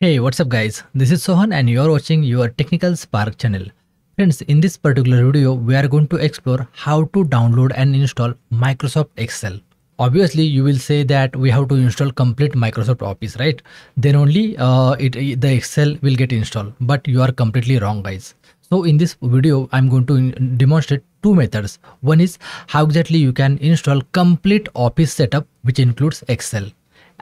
Hey, what's up guys? This is Sohan and you are watching your Technical Spark channel. Friends, in this particular video, we are going to explore how to download and install Microsoft Excel. Obviously, you will say that we have to install complete Microsoft Office, right? Then only uh, it, the Excel will get installed. But you are completely wrong, guys. So in this video, I'm going to demonstrate two methods. One is how exactly you can install complete Office setup, which includes Excel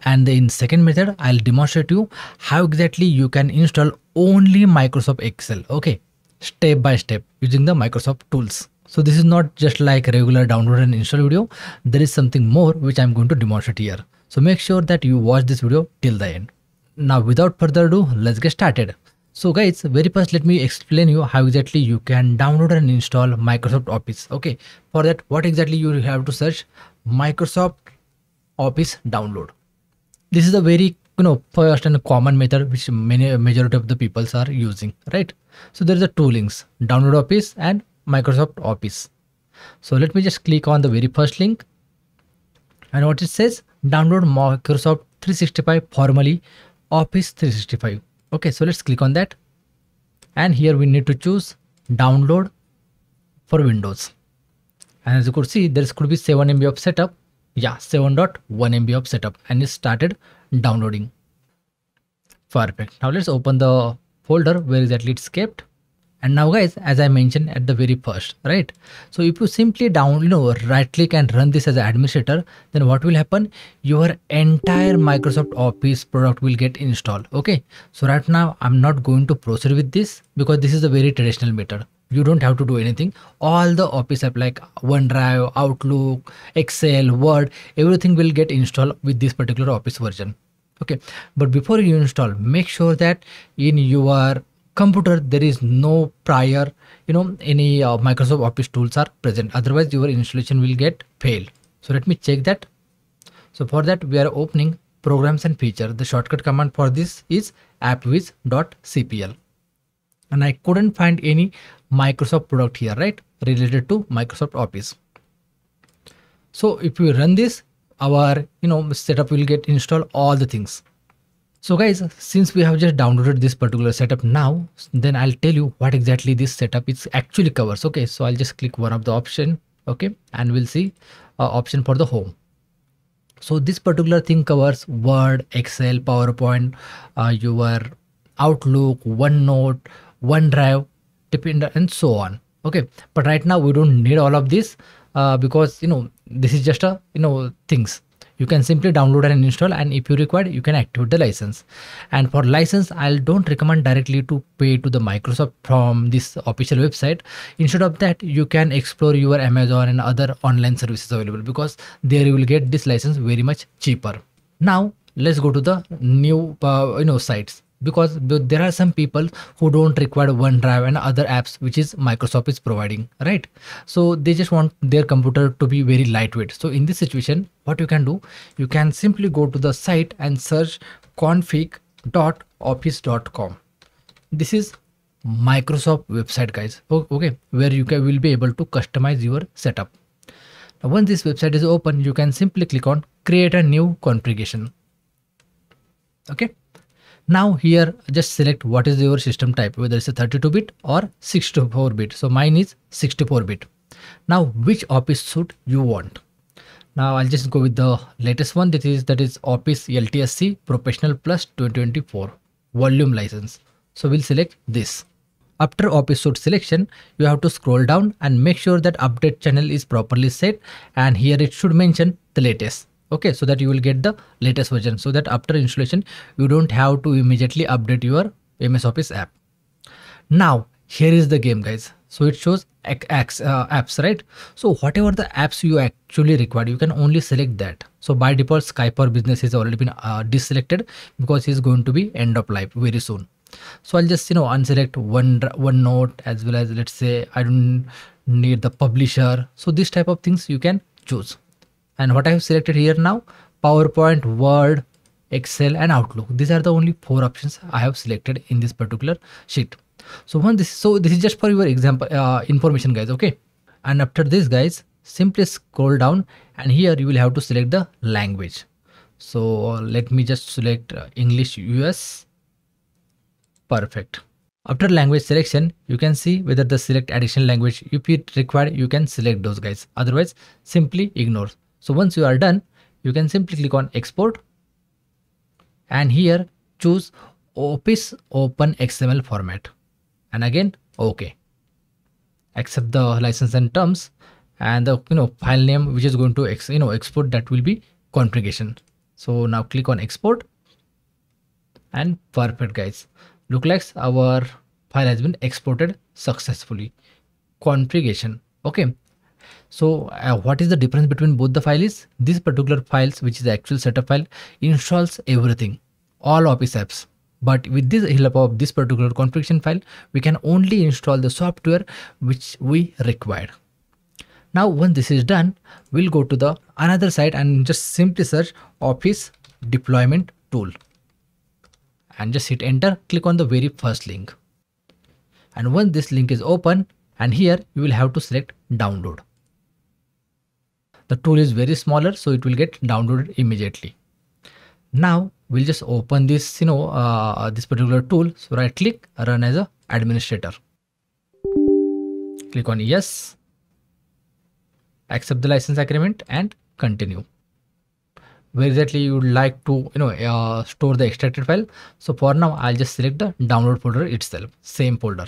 and in second method i'll demonstrate you how exactly you can install only microsoft excel. Okay step by step using the microsoft tools. So this is not just like regular download and install video. There is something more which i'm going to demonstrate here. So make sure that you watch this video till the end. Now without further ado let's get started. So guys very first let me explain you how exactly you can download and install microsoft office. Okay for that what exactly you have to search? Microsoft office download this is a very you know first and common method which many majority of the peoples are using right? So there is a two links download office and microsoft office. So let me just click on the very first link. And what it says download microsoft 365 formally office 365 okay so let's click on that. And here we need to choose download for windows. And as you could see there could be 7 mb of setup yeah 7.1 MB of setup and it started downloading. Perfect. Now let's open the folder where exactly it's kept. And now guys as i mentioned at the very first right? So if you simply down you know right click and run this as an administrator then what will happen? Your entire microsoft office product will get installed okay? So right now i'm not going to proceed with this because this is a very traditional method you don't have to do anything. All the office app like onedrive outlook excel word everything will get installed with this particular office version. Okay. But before you install make sure that in your computer there is no prior you know any uh, microsoft office tools are present. Otherwise your installation will get failed. So let me check that. So for that we are opening programs and feature. The shortcut command for this is appwiz.cpl and I couldn't find any Microsoft product here, right? Related to Microsoft Office. So if we run this, our you know setup will get installed all the things. So guys, since we have just downloaded this particular setup now, then I'll tell you what exactly this setup is actually covers. Okay, so I'll just click one of the option, okay, and we'll see uh, option for the home. So this particular thing covers Word, Excel, PowerPoint, uh, your Outlook, OneNote, OneDrive, Defender, and so on. Okay, but right now we don't need all of this uh, because you know this is just a you know things. You can simply download and install and if you require you can activate the license. And for license i don't recommend directly to pay to the microsoft from this official website. Instead of that you can explore your amazon and other online services available because there you will get this license very much cheaper. Now let's go to the new uh, you know sites because there are some people who don't require OneDrive and other apps which is Microsoft is providing, right? So they just want their computer to be very lightweight. So in this situation, what you can do, you can simply go to the site and search config.office.com. This is Microsoft website guys, okay, where you can, will be able to customize your setup. Now once this website is open, you can simply click on create a new configuration. Okay now here just select what is your system type, whether it's a 32-bit or 64-bit. So mine is 64-bit. Now which office suite you want? Now I'll just go with the latest one that is that is Office LTSC Professional Plus 2024 volume license. So we'll select this. After Office suite selection, you have to scroll down and make sure that update channel is properly set and here it should mention the latest okay so that you will get the latest version. So that after installation you don't have to immediately update your ms office app. Now here is the game guys. So it shows uh, apps right? So whatever the apps you actually require you can only select that. So by default skype for business has already been uh, deselected because it's going to be end of life very soon. So i'll just you know unselect one one note as well as let's say i don't need the publisher. So this type of things you can choose and what I have selected here now PowerPoint, Word, Excel and Outlook. These are the only four options I have selected in this particular sheet. So one this so this is just for your example uh, information guys okay and after this guys simply scroll down and here you will have to select the language. So let me just select uh, English US perfect after language selection you can see whether the select additional language if it required you can select those guys otherwise simply ignore so once you are done you can simply click on export and here choose office open xml format. And again okay accept the license and terms and the you know file name which is going to ex, you know export that will be configuration. So now click on export. And perfect guys. Look like our file has been exported successfully. Configuration. Okay so uh, what is the difference between both the files this particular files which is the actual setup file installs everything all office apps. But with this help of this particular configuration file we can only install the software which we require. Now once this is done we'll go to the another site and just simply search office deployment tool. And just hit enter click on the very first link. And once this link is open and here you will have to select download the tool is very smaller so it will get downloaded immediately. Now we'll just open this you know uh, this particular tool. So right click run as a administrator. Click on yes accept the license agreement and continue. Where exactly you would like to you know uh, store the extracted file. So for now i'll just select the download folder itself same folder.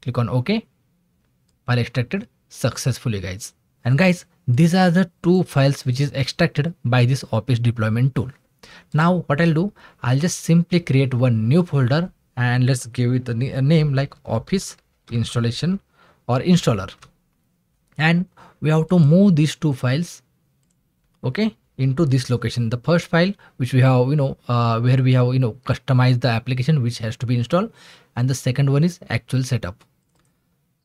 Click on ok file extracted successfully guys and guys these are the two files which is extracted by this office deployment tool. Now what i'll do i'll just simply create one new folder and let's give it a name like office installation or installer. And we have to move these two files okay into this location. The first file which we have you know uh, where we have you know customized the application which has to be installed. And the second one is actual setup.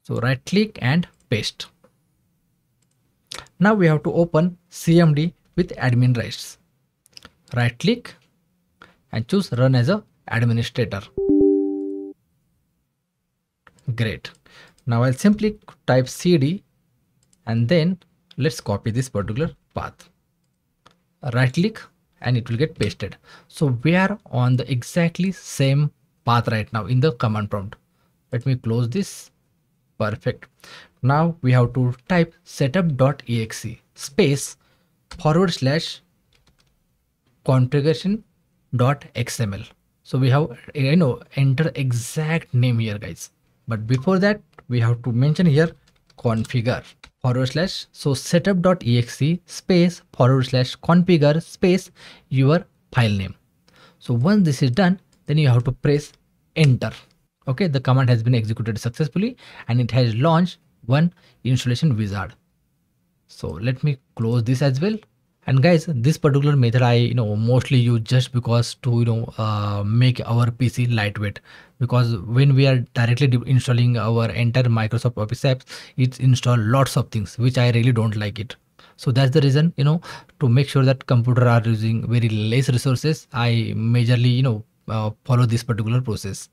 So right click and paste now we have to open cmd with admin rights. Right click and choose run as a administrator. Great. Now i'll simply type cd and then let's copy this particular path. Right click and it will get pasted. So we are on the exactly same path right now in the command prompt. Let me close this perfect now we have to type setup.exe space forward slash configuration.xml so we have you know enter exact name here guys but before that we have to mention here configure forward slash so setup.exe space forward slash configure space your file name. So once this is done, then you have to press enter. Okay, the command has been executed successfully and it has launched one installation wizard. So let me close this as well. And guys this particular method i you know mostly use just because to you know uh, make our pc lightweight. Because when we are directly installing our entire microsoft office apps it install lots of things which i really don't like it. So that's the reason you know to make sure that computer are using very less resources i majorly you know uh, follow this particular process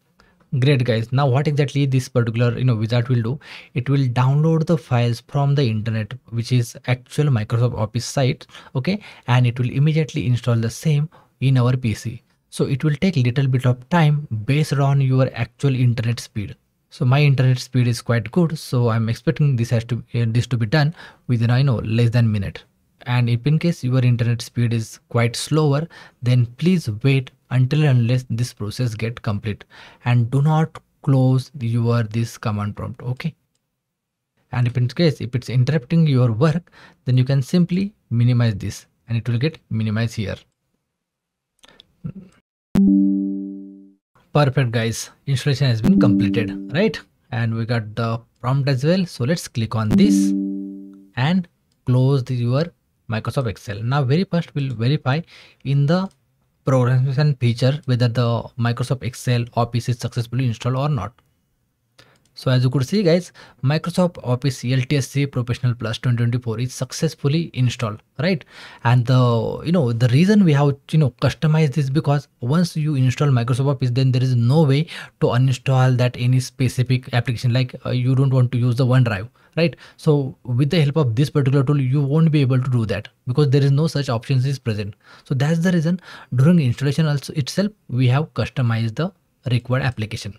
great guys. Now what exactly this particular you know wizard will do? It will download the files from the internet which is actual microsoft office site okay? And it will immediately install the same in our pc so it will take little bit of time based on your actual internet speed. So my internet speed is quite good. So i'm expecting this has to uh, this to be done within i know less than minute. And if in case your internet speed is quite slower then please wait until unless this process get complete. And do not close your this command prompt okay? And if in case if it's interrupting your work then you can simply minimize this and it will get minimized here. Perfect guys. Installation has been completed right? And we got the prompt as well. So let's click on this and close the, your microsoft excel. Now very first we'll verify in the progression feature whether the Microsoft Excel Office is successfully installed or not. So as you could see guys, Microsoft Office LTSC Professional Plus 2024 is successfully installed, right? And the, you know, the reason we have, you know, customized this because once you install Microsoft Office, then there is no way to uninstall that any specific application, like uh, you don't want to use the OneDrive, right? So with the help of this particular tool, you won't be able to do that because there is no such options is present. So that's the reason during installation also itself, we have customized the required application.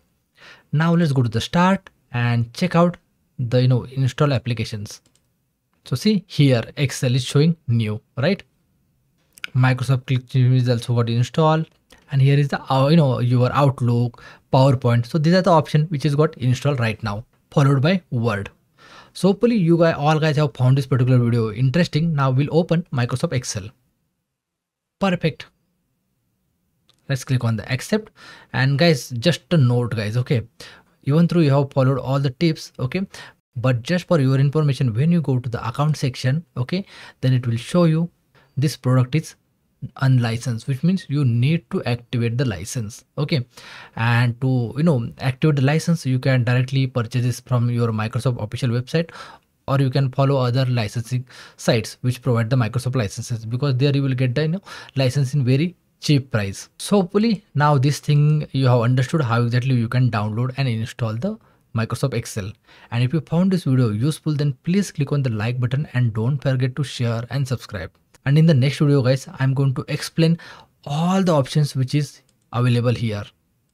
Now let's go to the start and check out the you know install applications. So see here Excel is showing new, right? Microsoft Click is also got install and here is the uh, you know your Outlook, PowerPoint. So these are the option which is got installed right now followed by Word. So hopefully you guys all guys have found this particular video interesting. Now we'll open Microsoft Excel. Perfect. Let's click on the accept and guys just a note guys okay even though you have followed all the tips okay but just for your information when you go to the account section okay then it will show you this product is unlicensed which means you need to activate the license okay? And to you know activate the license you can directly purchase this from your microsoft official website or you can follow other licensing sites which provide the microsoft licenses because there you will get the you know license in very cheap price. So hopefully now this thing you have understood how exactly you can download and install the Microsoft Excel. And if you found this video useful then please click on the like button and don't forget to share and subscribe and in the next video guys i'm going to explain all the options which is available here.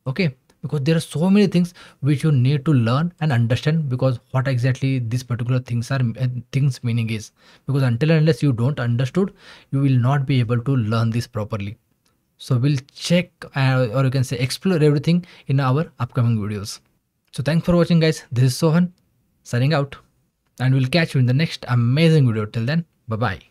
Okay? Because there are so many things which you need to learn and understand because what exactly these particular things are uh, things meaning is. Because until unless you don't understood you will not be able to learn this properly. So we'll check uh, or you can say explore everything in our upcoming videos. So thanks for watching guys. This is sohan signing out. And we'll catch you in the next amazing video. Till then bye bye